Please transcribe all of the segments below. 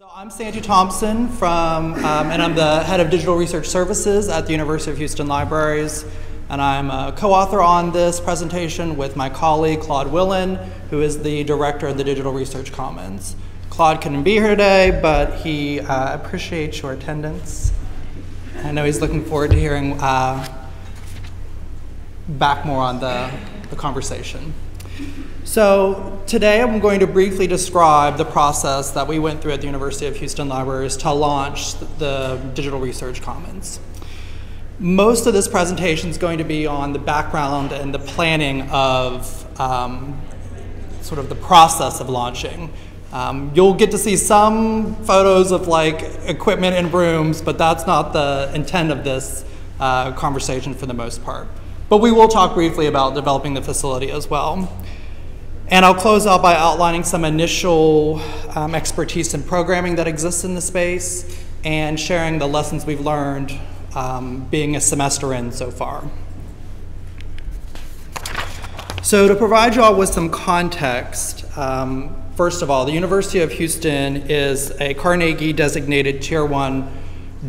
So I'm Santi Thompson from, um, and I'm the head of digital research services at the University of Houston Libraries. And I'm a co-author on this presentation with my colleague Claude Willan, who is the director of the Digital Research Commons. Claude couldn't be here today, but he uh, appreciates your attendance. I know he's looking forward to hearing uh, back more on the, the conversation. So today I'm going to briefly describe the process that we went through at the University of Houston Libraries to launch the Digital Research Commons. Most of this presentation is going to be on the background and the planning of um, sort of the process of launching. Um, you'll get to see some photos of like equipment in rooms, but that's not the intent of this uh, conversation for the most part. But we will talk briefly about developing the facility as well. And I'll close out by outlining some initial um, expertise in programming that exists in the space and sharing the lessons we've learned um, being a semester in so far. So to provide you all with some context, um, first of all, the University of Houston is a Carnegie designated Tier 1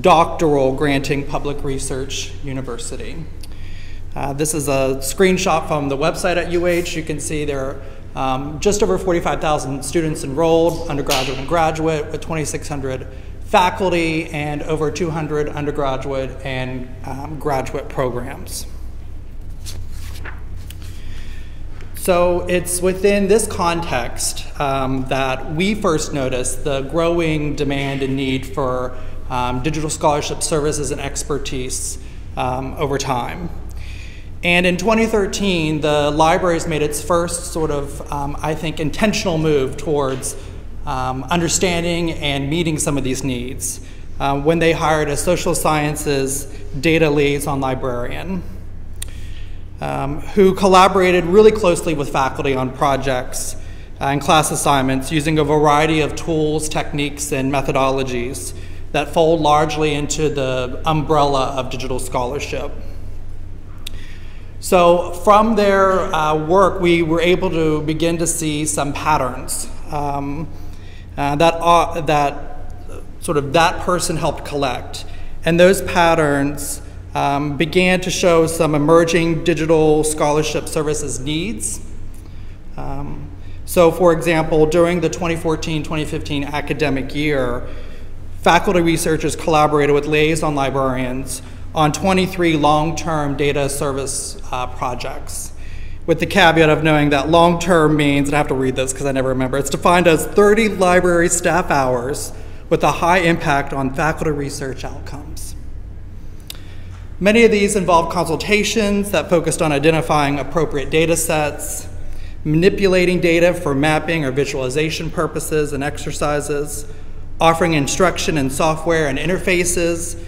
doctoral granting public research university. Uh, this is a screenshot from the website at UH. You can see there um, just over 45,000 students enrolled, undergraduate and graduate, with 2,600 faculty and over 200 undergraduate and um, graduate programs. So it's within this context um, that we first noticed the growing demand and need for um, digital scholarship services and expertise um, over time. And in 2013, the libraries made its first sort of, um, I think, intentional move towards um, understanding and meeting some of these needs uh, when they hired a social sciences data liaison librarian um, who collaborated really closely with faculty on projects uh, and class assignments using a variety of tools, techniques, and methodologies that fold largely into the umbrella of digital scholarship. So from their uh, work, we were able to begin to see some patterns. Um, uh, that, uh, that sort of that person helped collect. And those patterns um, began to show some emerging digital scholarship services needs. Um, so for example, during the 2014-2015 academic year, faculty researchers collaborated with liaison librarians on 23 long-term data service uh, projects with the caveat of knowing that long term means, and I have to read this because I never remember, it's defined as 30 library staff hours with a high impact on faculty research outcomes. Many of these involve consultations that focused on identifying appropriate data sets, manipulating data for mapping or visualization purposes and exercises, offering instruction in software and interfaces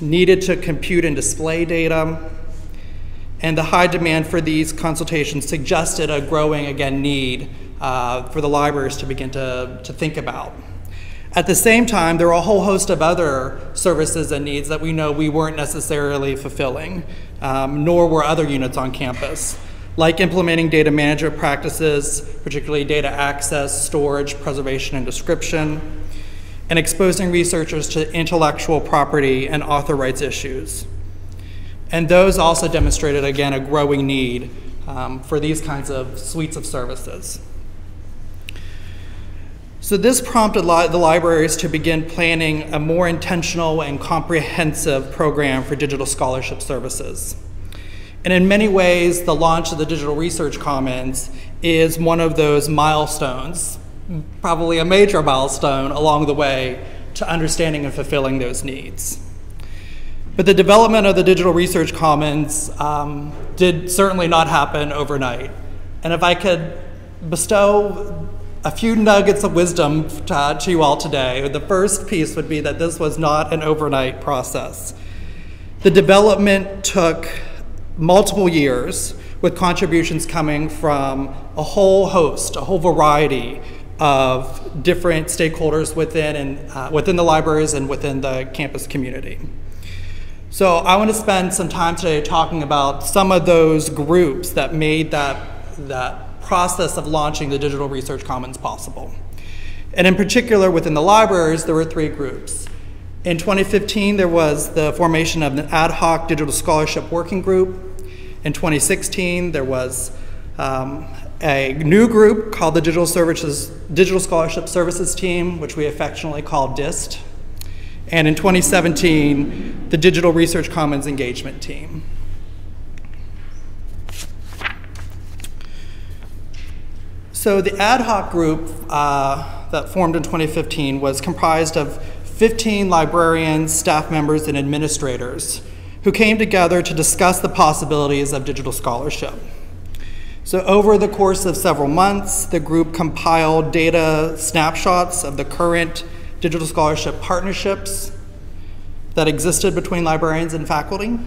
needed to compute and display data, and the high demand for these consultations suggested a growing, again, need uh, for the libraries to begin to, to think about. At the same time, there are a whole host of other services and needs that we know we weren't necessarily fulfilling, um, nor were other units on campus, like implementing data management practices, particularly data access, storage, preservation, and description, and exposing researchers to intellectual property and author rights issues. And those also demonstrated, again, a growing need um, for these kinds of suites of services. So this prompted li the libraries to begin planning a more intentional and comprehensive program for digital scholarship services. And in many ways, the launch of the Digital Research Commons is one of those milestones, probably a major milestone along the way to understanding and fulfilling those needs. But the development of the Digital Research Commons um, did certainly not happen overnight. And if I could bestow a few nuggets of wisdom to, to you all today, the first piece would be that this was not an overnight process. The development took multiple years with contributions coming from a whole host, a whole variety of different stakeholders within, and, uh, within the libraries and within the campus community. So I want to spend some time today talking about some of those groups that made that, that process of launching the Digital Research Commons possible. And in particular, within the libraries, there were three groups. In 2015, there was the formation of an ad hoc digital scholarship working group. In 2016, there was um, a new group called the Digital, Services, Digital Scholarship Services Team, which we affectionately call DIST. And in 2017, the Digital Research Commons Engagement Team. So the ad hoc group uh, that formed in 2015 was comprised of 15 librarians, staff members, and administrators who came together to discuss the possibilities of digital scholarship. So, over the course of several months, the group compiled data snapshots of the current digital scholarship partnerships that existed between librarians and faculty,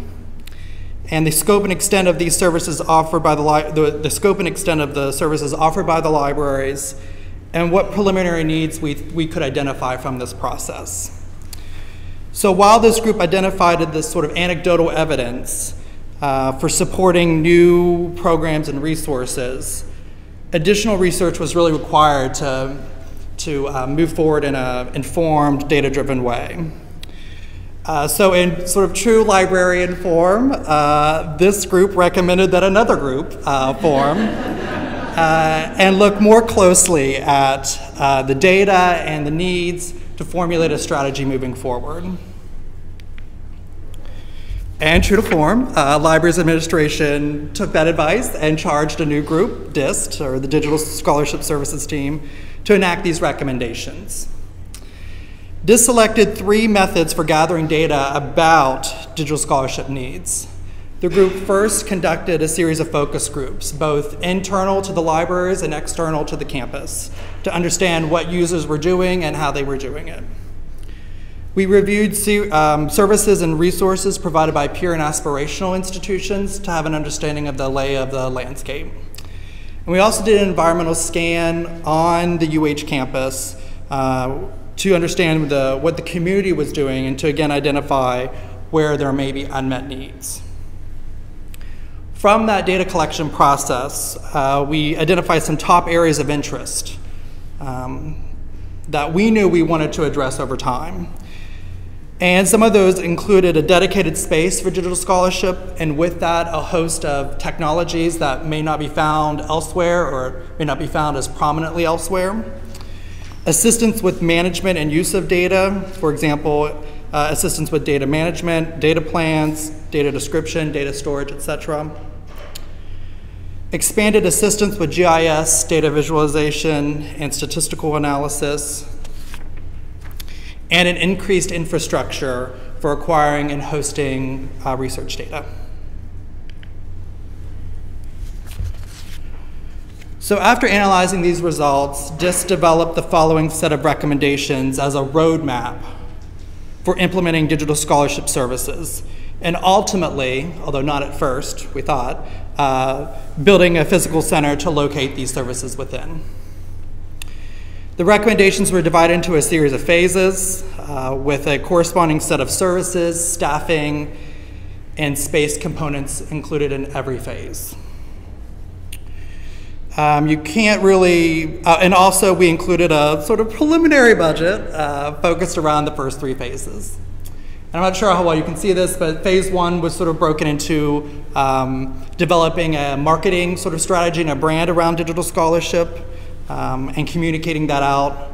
and the scope and extent of these services offered by the, the, the scope and extent of the services offered by the libraries, and what preliminary needs we, we could identify from this process. So, while this group identified this sort of anecdotal evidence, uh, for supporting new programs and resources. Additional research was really required to, to uh, move forward in an informed, data driven way. Uh, so, in sort of true librarian form, uh, this group recommended that another group uh, form uh, and look more closely at the data and the needs to formulate a strategy moving forward. And true to form, uh, Libraries Administration took that advice and charged a new group, DIST, or the Digital Scholarship Services Team, to enact these recommendations. DIST selected three methods for gathering data about digital scholarship needs. The group first conducted a series of focus groups, both internal to the libraries and external to the campus, to understand what users were doing and how they were doing it. We reviewed um, services and resources provided by peer and aspirational institutions to have an understanding of the lay of the landscape. And we also did an environmental scan on the UH campus uh, to understand the, what the community was doing and to again identify where there may be unmet needs. From that data collection process, uh, we identified some top areas of interest um, that we knew we wanted to address over time. And some of those included a dedicated space for digital scholarship, and with that, a host of technologies that may not be found elsewhere or may not be found as prominently elsewhere. Assistance with management and use of data, for example, uh, assistance with data management, data plans, data description, data storage, etc. Expanded assistance with GIS, data visualization, and statistical analysis and an increased infrastructure for acquiring and hosting uh, research data. So after analyzing these results, DIST developed the following set of recommendations as a roadmap for implementing digital scholarship services. And ultimately, although not at first, we thought, uh, building a physical center to locate these services within. The recommendations were divided into a series of phases uh, with a corresponding set of services, staffing, and space components included in every phase. Um, you can't really, uh, and also we included a sort of preliminary budget uh, focused around the first three phases. And I'm not sure how well you can see this, but phase one was sort of broken into um, developing a marketing sort of strategy and a brand around digital scholarship um, and communicating that out.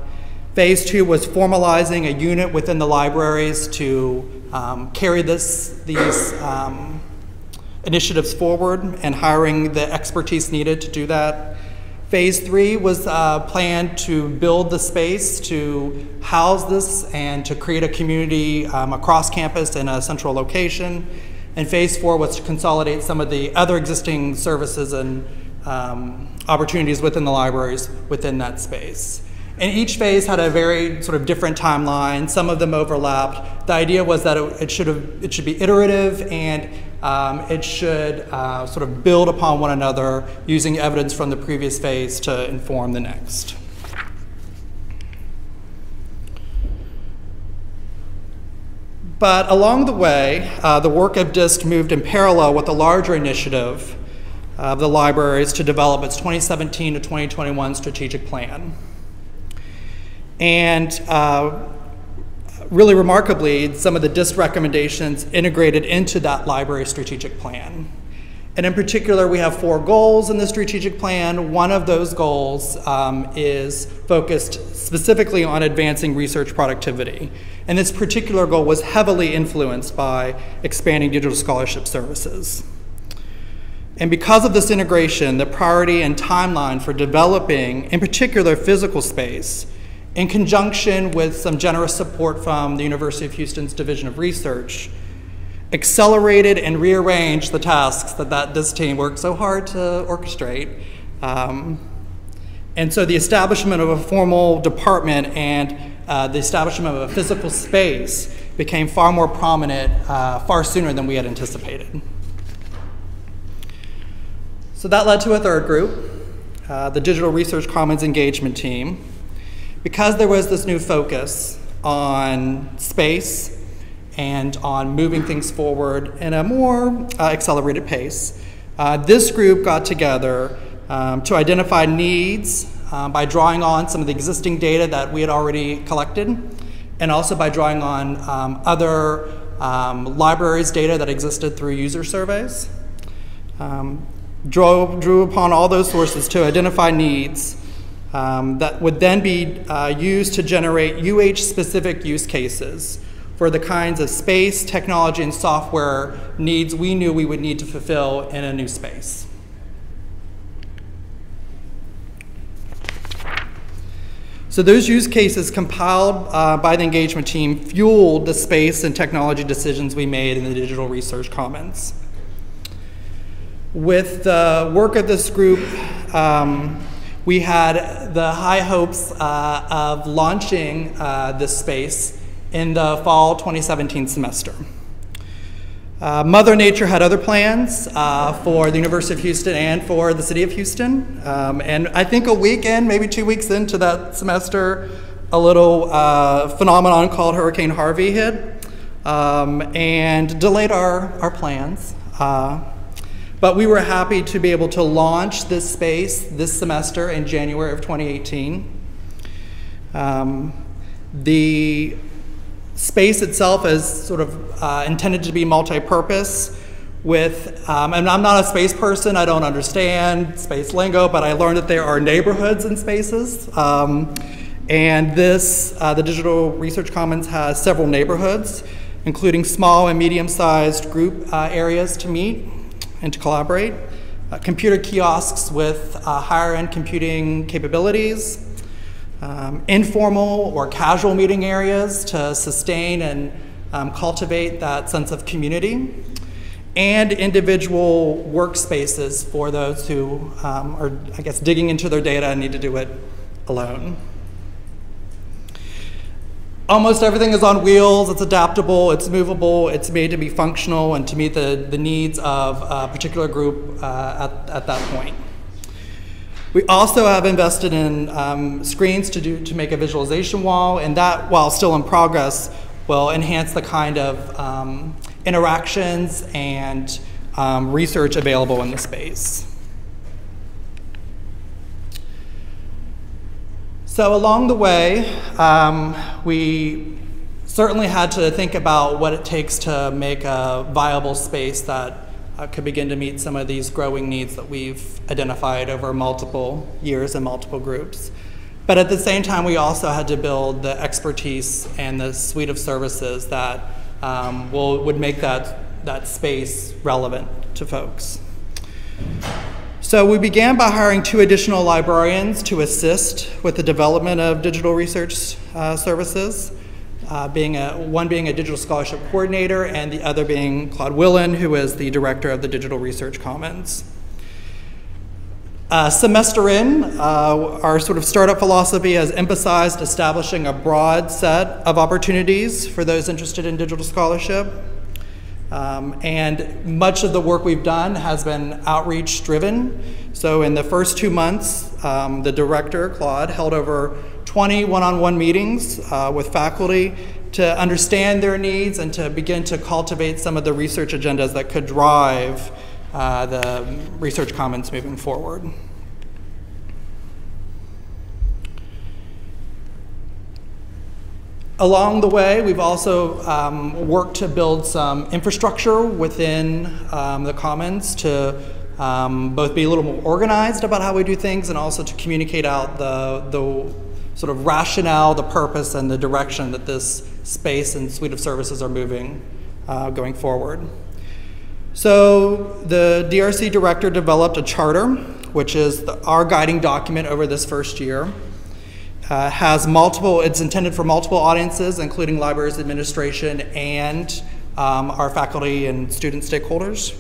Phase two was formalizing a unit within the libraries to um, carry this, these um, initiatives forward and hiring the expertise needed to do that. Phase three was uh, planned to build the space to house this and to create a community um, across campus in a central location. And phase four was to consolidate some of the other existing services and um, opportunities within the libraries within that space. And each phase had a very sort of different timeline. Some of them overlapped. The idea was that it, it should have it should be iterative and um, it should uh, sort of build upon one another using evidence from the previous phase to inform the next. But along the way, uh, the work of DIST moved in parallel with a larger initiative of the libraries to develop its 2017 to 2021 strategic plan. And uh, really remarkably, some of the DIST recommendations integrated into that library strategic plan. And in particular, we have four goals in the strategic plan. One of those goals um, is focused specifically on advancing research productivity. And this particular goal was heavily influenced by expanding digital scholarship services. And because of this integration, the priority and timeline for developing, in particular, physical space, in conjunction with some generous support from the University of Houston's Division of Research, accelerated and rearranged the tasks that, that this team worked so hard to orchestrate. Um, and so the establishment of a formal department and uh, the establishment of a physical space became far more prominent uh, far sooner than we had anticipated. So that led to a third group, uh, the Digital Research Commons Engagement Team. Because there was this new focus on space and on moving things forward in a more uh, accelerated pace. Uh, this group got together um, to identify needs uh, by drawing on some of the existing data that we had already collected, and also by drawing on um, other um, libraries data that existed through user surveys. Um, drew, drew upon all those sources to identify needs um, that would then be uh, used to generate UH-specific use cases for the kinds of space, technology, and software needs we knew we would need to fulfill in a new space. So those use cases compiled uh, by the engagement team fueled the space and technology decisions we made in the Digital Research Commons. With the work of this group, um, we had the high hopes uh, of launching uh, this space in the fall 2017 semester. Uh, Mother Nature had other plans uh, for the University of Houston and for the City of Houston. Um, and I think a weekend, maybe two weeks into that semester, a little uh, phenomenon called Hurricane Harvey hit um, and delayed our, our plans. But we were happy to be able to launch this space this semester in January of 2018. Um, the space itself is sort of uh, intended to be multi-purpose with, um, and I'm not a space person, I don't understand space lingo, but I learned that there are neighborhoods in spaces. Um, and this, uh, the Digital Research Commons has several neighborhoods, including small and medium-sized group uh, areas to meet and to collaborate, uh, computer kiosks with uh, higher-end computing capabilities, um, informal or casual meeting areas to sustain and um, cultivate that sense of community, and individual workspaces for those who um, are, I guess, digging into their data and need to do it alone. Almost everything is on wheels, it's adaptable, it's movable, it's made to be functional and to meet the, the needs of a particular group uh, at, at that point. We also have invested in um, screens to, do, to make a visualization wall, and that, while still in progress, will enhance the kind of um, interactions and um, research available in the space. So along the way, um, we certainly had to think about what it takes to make a viable space that uh, could begin to meet some of these growing needs that we've identified over multiple years and multiple groups. But at the same time, we also had to build the expertise and the suite of services that um, will, would make that, that space relevant to folks. So we began by hiring two additional librarians to assist with the development of digital research uh, services uh, being a, one being a digital scholarship coordinator and the other being Claude Willan, who is the director of the Digital Research Commons. Uh, semester in, uh, our sort of startup philosophy has emphasized establishing a broad set of opportunities for those interested in digital scholarship. Um, and much of the work we've done has been outreach driven. So in the first two months, um, the director, Claude, held over 20 one-on-one meetings uh, with faculty to understand their needs and to begin to cultivate some of the research agendas that could drive uh, the research commons moving forward. Along the way, we've also um, worked to build some infrastructure within um, the Commons to um, both be a little more organized about how we do things and also to communicate out the, the sort of rationale, the purpose, and the direction that this space and suite of services are moving uh, going forward. So the DRC director developed a charter, which is the, our guiding document over this first year. Uh, has multiple, it's intended for multiple audiences, including libraries administration and um, our faculty and student stakeholders.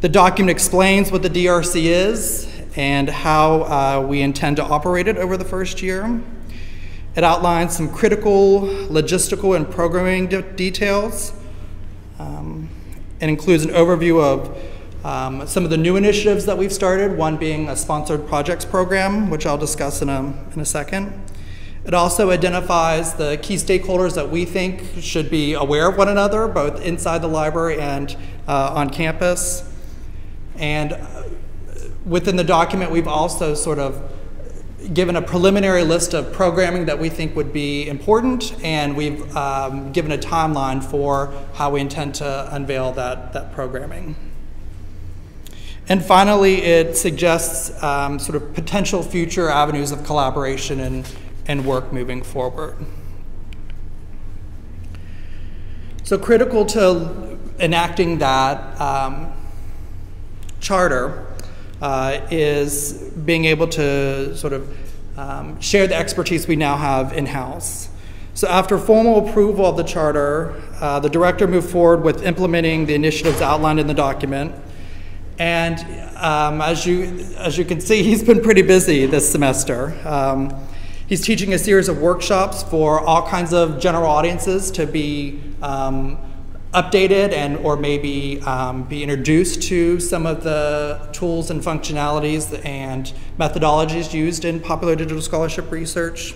The document explains what the DRC is and how uh, we intend to operate it over the first year. It outlines some critical logistical and programming de details. Um, it includes an overview of um, some of the new initiatives that we've started, one being a sponsored projects program, which I'll discuss in a, in a second. It also identifies the key stakeholders that we think should be aware of one another, both inside the library and uh, on campus. And uh, within the document, we've also sort of given a preliminary list of programming that we think would be important, and we've um, given a timeline for how we intend to unveil that, that programming. And finally, it suggests um, sort of potential future avenues of collaboration and, and work moving forward. So critical to enacting that um, charter uh, is being able to sort of um, share the expertise we now have in-house. So after formal approval of the charter, uh, the director moved forward with implementing the initiatives outlined in the document. And um, as, you, as you can see, he's been pretty busy this semester. Um, he's teaching a series of workshops for all kinds of general audiences to be um, updated and or maybe um, be introduced to some of the tools and functionalities and methodologies used in popular digital scholarship research.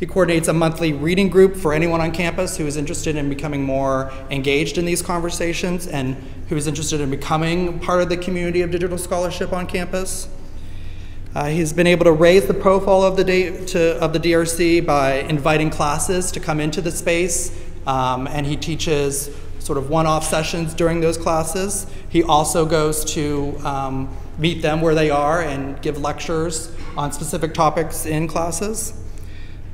He coordinates a monthly reading group for anyone on campus who is interested in becoming more engaged in these conversations and who is interested in becoming part of the community of digital scholarship on campus. Uh, he's been able to raise the profile of the, to, of the DRC by inviting classes to come into the space, um, and he teaches sort of one-off sessions during those classes. He also goes to um, meet them where they are and give lectures on specific topics in classes.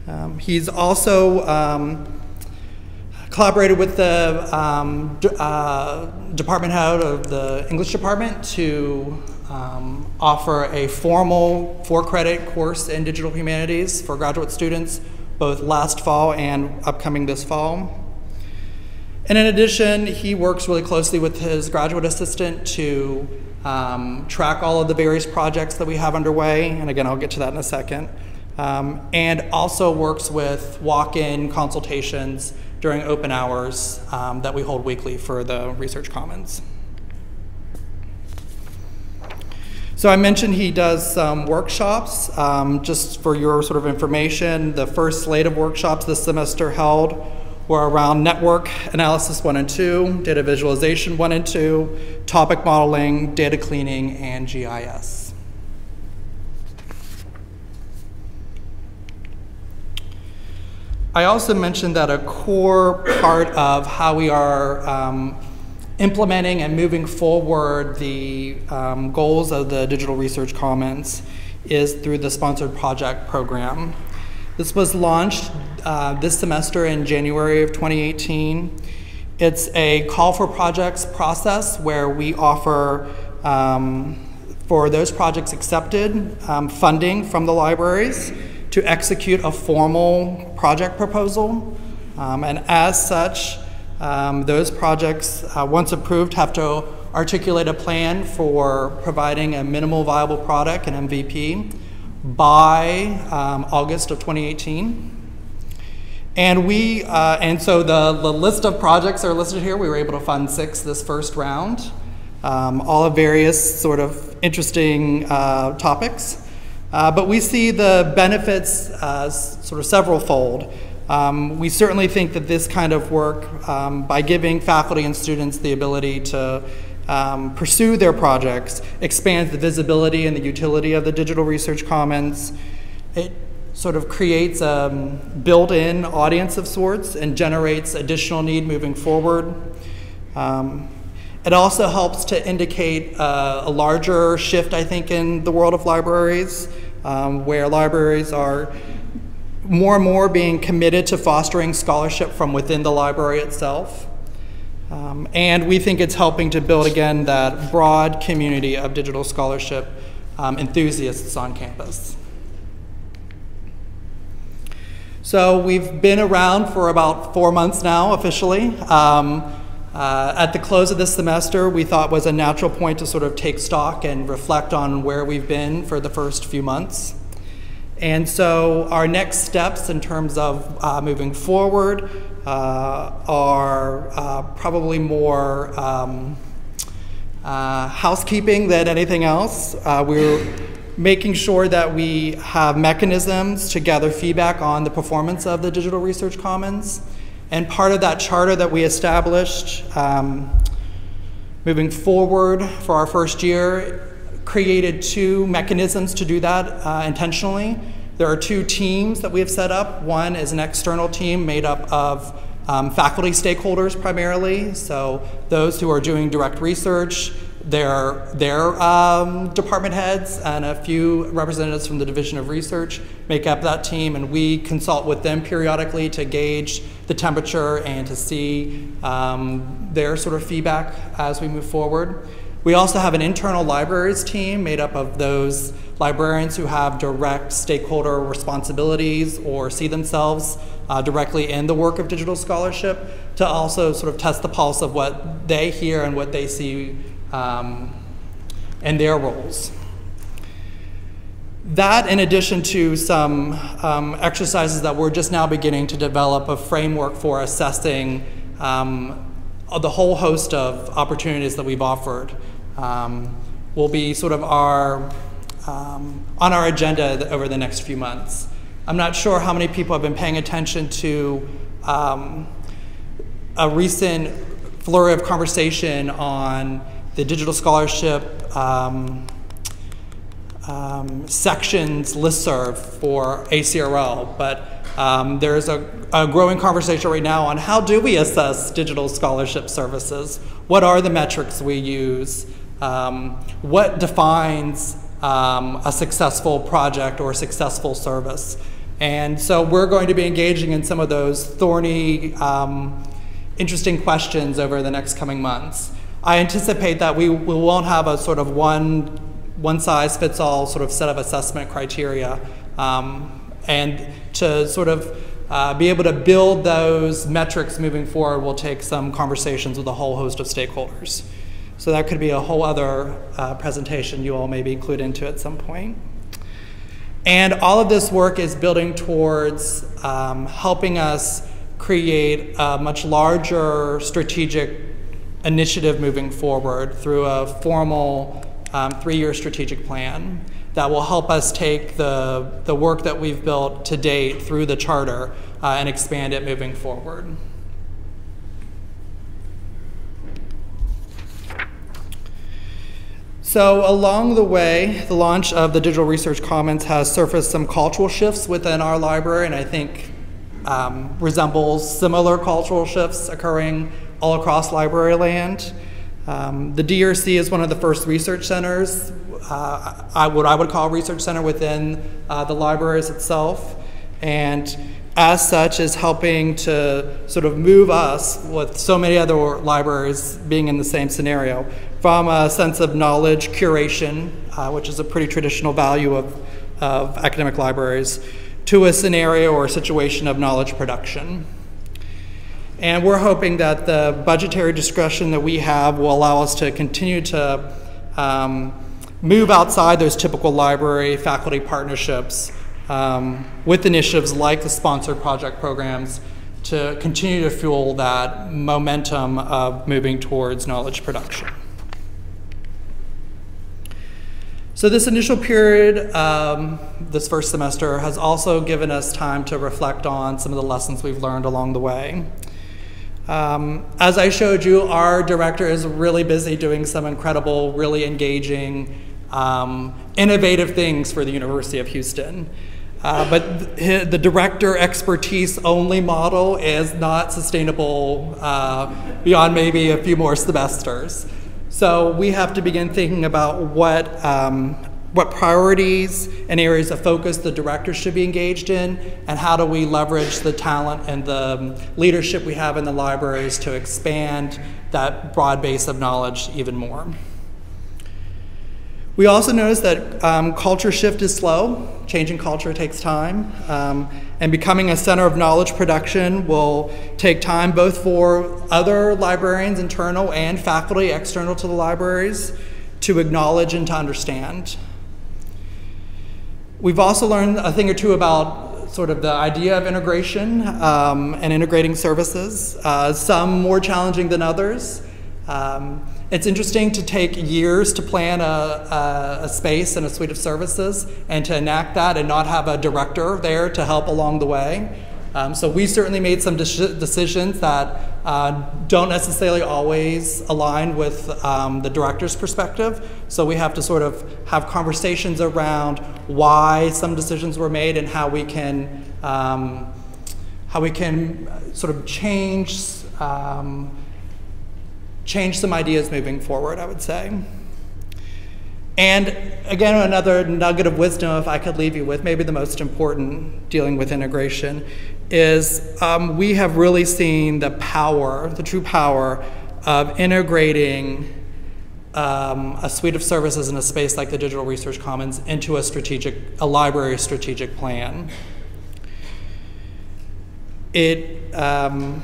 Um, he's also um, collaborated with the um, uh, department head of the English department to um, offer a formal four-credit course in digital humanities for graduate students both last fall and upcoming this fall. And in addition, he works really closely with his graduate assistant to um, track all of the various projects that we have underway. And again, I'll get to that in a second. Um, and also works with walk-in consultations during open hours um, that we hold weekly for the Research Commons. So I mentioned he does some workshops. Um, just for your sort of information, the first slate of workshops this semester held were around network analysis 1 and 2, data visualization 1 and 2, topic modeling, data cleaning, and GIS. I also mentioned that a core part of how we are um, implementing and moving forward the um, goals of the Digital Research Commons is through the Sponsored Project Program. This was launched uh, this semester in January of 2018. It's a call for projects process where we offer, um, for those projects accepted, um, funding from the libraries to execute a formal project proposal. Um, and as such, um, those projects, uh, once approved, have to articulate a plan for providing a minimal viable product, an MVP, by um, August of 2018. And we, uh, and so the, the list of projects are listed here. We were able to fund six this first round, um, all of various sort of interesting uh, topics. Uh, but we see the benefits as sort of several fold. Um, we certainly think that this kind of work, um, by giving faculty and students the ability to um, pursue their projects, expands the visibility and the utility of the Digital Research Commons. It sort of creates a built in audience of sorts and generates additional need moving forward. Um, it also helps to indicate uh, a larger shift, I think, in the world of libraries, um, where libraries are more and more being committed to fostering scholarship from within the library itself. Um, and we think it's helping to build again that broad community of digital scholarship um, enthusiasts on campus. So we've been around for about four months now officially. Um, uh, at the close of this semester, we thought was a natural point to sort of take stock and reflect on where we've been for the first few months. And so our next steps in terms of uh, moving forward uh, are uh, probably more um, uh, housekeeping than anything else. We're making sure that we have mechanisms to gather feedback on the performance of the Digital Research Commons. And part of that charter that we established um, moving forward for our first year created two mechanisms to do that uh, intentionally. There are two teams that we have set up. One is an external team made up of um, faculty stakeholders primarily, so those who are doing direct research, their, their um, department heads, and a few representatives from the Division of Research make up that team, and we consult with them periodically to gauge the temperature and to see um, their sort of feedback as we move forward. We also have an internal libraries team made up of those librarians who have direct stakeholder responsibilities or see themselves uh, directly in the work of digital scholarship to also sort of test the pulse of what they hear and what they see um, in their roles. That, in addition to some um, exercises that we're just now beginning to develop a framework for assessing um, the whole host of opportunities that we've offered um, will be sort of our um, on our agenda over the next few months. I'm not sure how many people have been paying attention to um, a recent flurry of conversation on the digital scholarship um, um, sections listserv for ACRL, but um, there's a, a, growing conversation right now on how do we assess digital scholarship services? What are the metrics we use? Um, what defines um, a successful project or successful service? And so we're going to be engaging in some of those thorny, um, interesting questions over the next coming months. I anticipate that we, we won't have a sort of one, one size fits all sort of set of assessment criteria. Um, and to sort of uh, be able to build those metrics moving forward will take some conversations with a whole host of stakeholders. So that could be a whole other uh, presentation you all maybe include into at some point. And all of this work is building towards um, helping us create a much larger strategic initiative moving forward through a formal um, three-year strategic plan that will help us take the, the work that we've built to date through the charter uh, and expand it moving forward. So along the way, the launch of the Digital Research Commons has surfaced some cultural shifts within our library, and I think um, resembles similar cultural shifts occurring all across library land. Um, the DRC is one of the first research centers, uh, I, what I would call a research center within uh, the libraries itself, and as such is helping to sort of move us with so many other libraries being in the same scenario from a sense of knowledge curation, uh, which is a pretty traditional value of, of academic libraries, to a scenario or situation of knowledge production. And we're hoping that the budgetary discretion that we have will allow us to continue to um, move outside those typical library faculty partnerships um, with initiatives like the sponsored project programs to continue to fuel that momentum of moving towards knowledge production. So this initial period, um, this first semester, has also given us time to reflect on some of the lessons we've learned along the way. Um, as I showed you, our director is really busy doing some incredible, really engaging, um, innovative things for the University of Houston. Uh, but th- the director expertise only model is not sustainable uh, beyond maybe a few more semesters. So we have to begin thinking about what, um, what priorities and areas of focus the directors should be engaged in, and how do we leverage the talent and the leadership we have in the libraries to expand that broad base of knowledge even more. We also notice that um, culture shift is slow. Changing culture takes time. Um, and becoming a center of knowledge production will take time both for other librarians, internal and faculty external to the libraries, to acknowledge and to understand. We've also learned a thing or two about sort of the idea of integration um, and integrating services, uh, some more challenging than others. Um, it's interesting to take years to plan a, a, a, space and a suite of services and to enact that and not have a director there to help along the way. Um, so we certainly made some decisions that uh, don't necessarily always align with um, the director's perspective. So we have to sort of have conversations around why some decisions were made and how we can um, how we can sort of change um, change some ideas moving forward, I would say. And again, another nugget of wisdom, if I could leave you with, maybe the most important dealing with integration, is um, we have really seen the power, the true power of integrating um, a suite of services in a space like the Digital Research Commons into a strategic, a library strategic plan. It, um,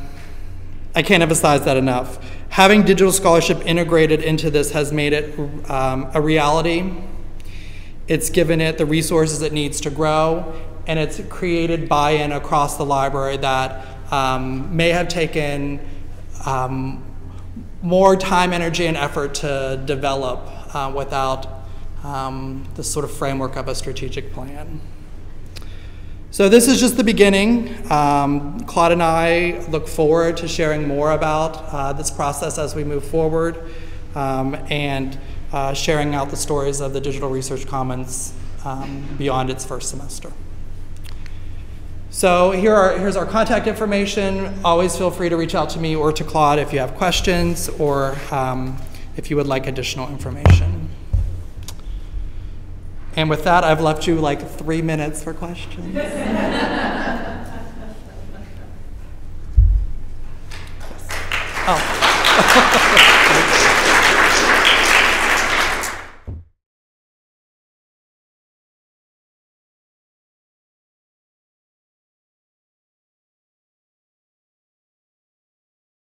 I can't emphasize that enough having digital scholarship integrated into this has made it um, a reality. It's given it the resources it needs to grow, and it's created buy in across the library that um, may have taken um, more time, energy, and effort to develop uh, without um, the sort of framework of a strategic plan. So this is just the beginning. Um, Claude and I look forward to sharing more about uh, this process as we move forward um, and uh, sharing out the stories of the Digital Research Commons um, beyond its first semester. So here are, here's our contact information. Always feel free to reach out to me or to Claude if you have questions or um, if you would like additional information. And with that, I've left you like three minutes for questions.